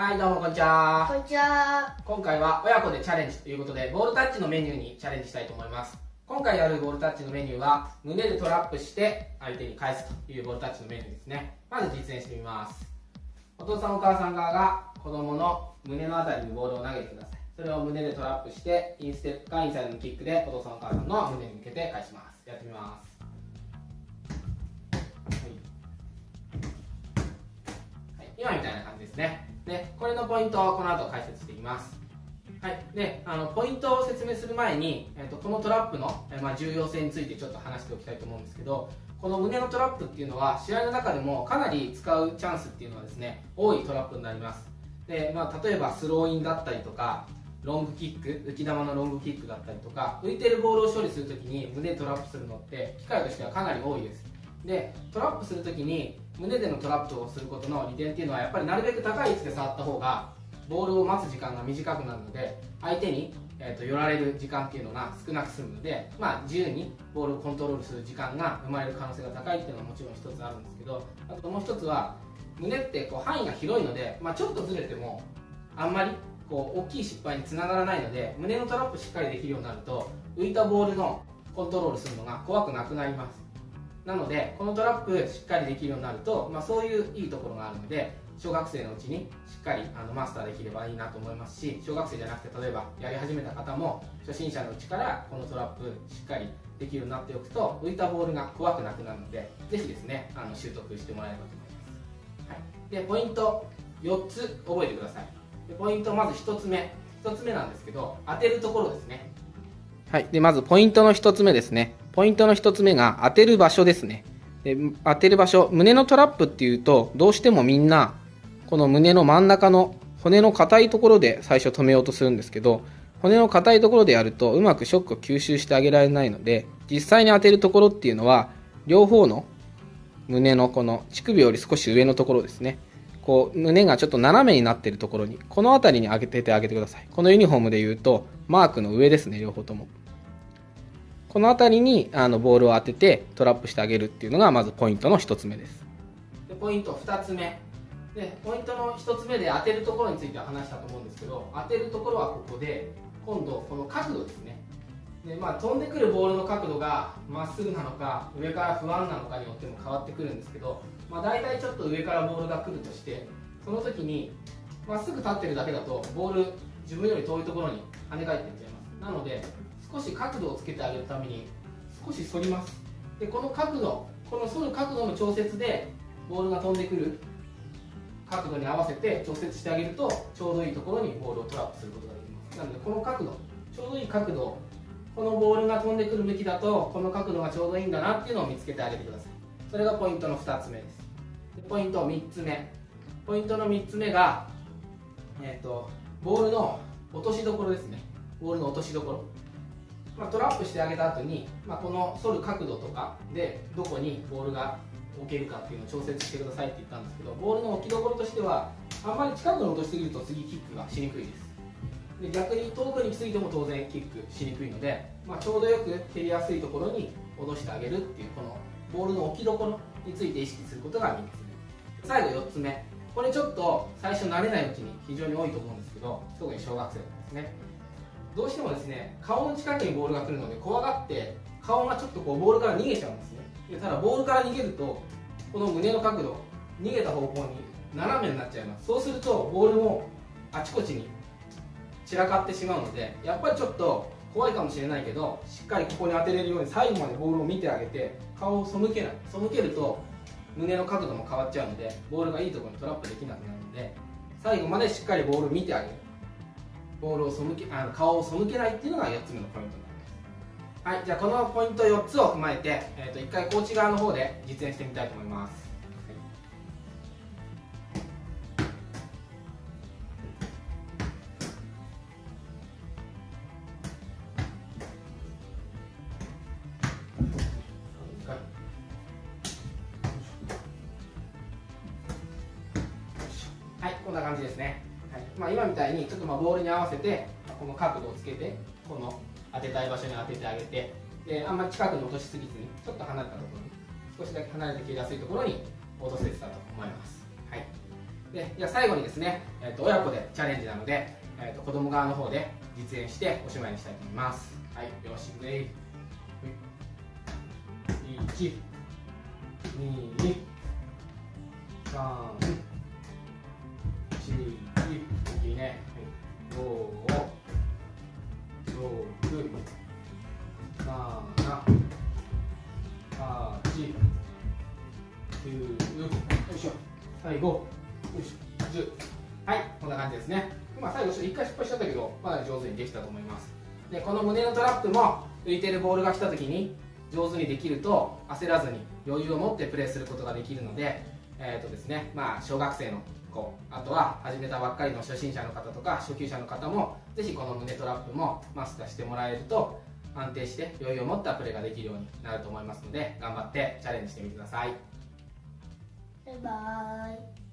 はい、どうもこんにちは。こんにちは。今回は親子でチャレンジということで、ボールタッチのメニューにチャレンジしたいと思います。今回やるボールタッチのメニューは、胸でトラップして相手に返すというボールタッチのメニューですね。まず実演してみます。お父さんお母さん側が子供の胸のあたりにボールを投げてください。それを胸でトラップして、インステップかインサイドのキックでお父さんお母さんの胸に向けて返します。やってみます。はい、今みたいな感じですね。で、これのポイントをこの後解説していきます。はい、であのポイントを説明する前に、えーと、このトラップの、えー、まあ、重要性についてちょっと話しておきたいと思うんですけどこの胸のトラップっていうのは試合の中でもかなり使うチャンスっていうのはですね多いトラップになります。で、まあ、例えばスローインだったりとかロングキック浮き球のロングキックだったりとか浮いてるボールを処理するときに胸トラップするのって機会としてはかなり多いです。でトラップするときに胸でのトラップをすることの利点っていうのはやっぱりなるべく高い位置で触った方がボールを待つ時間が短くなるので相手に、えーと、寄られる時間っていうのが少なく済むので、まあ、自由にボールをコントロールする時間が生まれる可能性が高いっていうのはもちろん一つあるんですけどあともう一つは胸ってこう範囲が広いので、まあ、ちょっとずれてもあんまりこう大きい失敗につながらないので胸のトラップしっかりできるようになると浮いたボールのコントロールするのが怖くなくなります。なのでこのトラップしっかりできるようになると、まあ、そういういいところがあるので小学生のうちにしっかりあのマスターできればいいなと思いますし小学生じゃなくて例えばやり始めた方も初心者のうちからこのトラップしっかりできるようになっておくと浮いたボールが怖くなくなるのでぜひですねあの習得してもらえればと思います、はい、でポイント4つ覚えてください。でポイントまず1つ目。1つ目なんですけど当てるところですね。はい。でまずポイントの1つ目ですね。ポイントの1つ目が当てる場所ですね。で当てる場所胸のトラップっていうとどうしてもみんなこの胸の真ん中の骨の硬いところで最初止めようとするんですけど骨の硬いところでやるとうまくショックを吸収してあげられないので実際に当てるところっていうのは両方の胸のこの乳首より少し上のところですね。こう胸がちょっと斜めになっているところにこの辺りに上げててあげてください。このユニフォームで言うとマークの上ですね両方とも。この辺りにあのボールを当ててトラップしてあげるっていうのがまずポイントの1つ目です。でポイント2つ目。でポイントの1つ目で当てるところについては話したと思うんですけど当てるところはここで今度この角度ですね。で、まあ、飛んでくるボールの角度がまっすぐなのか上から不安なのかによっても変わってくるんですけど、まあ、大体ちょっと上からボールが来るとしてその時にまっすぐ立ってるだけだとボール自分より遠いところに跳ね返っていっちゃいます。なので少し角度をつけてあげるために少し反ります。でこの角度この反る角度の調節でボールが飛んでくる。角度に合わせて調節してあげるとちょうどいいところにボールをトラップすることができます。なのでこの角度ちょうどいい角度このボールが飛んでくる向きだとこの角度がちょうどいいんだなっていうのを見つけてあげてください。それがポイントの2つ目です。でポイント3つ目。ポイントの3つ目が、えーと、ボールの落としどころですね。ボールの落としどころ。まあ、トラップしてあげた後に、まあ、この反る角度とかでどこにボールが置けるかっていうのを調節してくださいって言ったんですけどボールの置きどころとしてはあんまり近くに落としすぎると次キックがしにくいです。で逆に遠くに来すぎても当然キックしにくいので、まあ、ちょうどよく蹴りやすいところに落としてあげるっていうこのボールの置きどころについて意識することが3つ目。最後4つ目。これちょっと最初慣れないうちに非常に多いと思うんですけど特に小学生ですね。どうしてもですね顔の近くにボールが来るので怖がって顔がちょっとこうボールから逃げちゃうんですね。でただボールから逃げるとこの胸の角度逃げた方向に斜めになっちゃいます。そうするとボールもあちこちに散らかってしまうのでやっぱりちょっと怖いかもしれないけどしっかりここに当てれるように最後までボールを見てあげて顔を背けない。背けると胸の角度も変わっちゃうのでボールがいいところにトラップできなくなるので最後までしっかりボールを見てあげる。ボールを背けあの顔を背けないっていうのが4つ目のポイントになりますはいじゃあこのポイント4つを踏まえて、えー、と1回コーチ側の方で実演してみたいと思います。はい、こんな感じですね。まあ、今みたいにちょっとまあボールに合わせてこの角度をつけてこの当てたい場所に当ててあげてであんまり近くに落としすぎずにちょっと離れたところに少しだけ離れて切りやすいところに落とせてたと思います。はい、でじゃ最後にですね、えー、と親子でチャレンジなので、えー、と子供側の方で実演しておしまいにしたいと思います。はい。よしね1 2 3 4ね、5 6 7 8 9よいしょ。最後よいしょ。10はいこんな感じですね。まあ最後1回失敗しちゃったけどまだ上手にできたと思います。でこの胸のトラップも浮いてるボールが来た時に上手にできると焦らずに余裕を持ってプレーすることができるのでえーとですねまあ、小学生の子あとは始めたばっかりの初心者の方とか初級者の方もぜひこの胸トラップもマスターしてもらえると安定して余裕を持ったプレーができるようになると思いますので頑張ってチャレンジしてみてください。バイバイ。